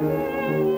Música